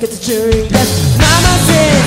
Get the jury. That's Mama's day.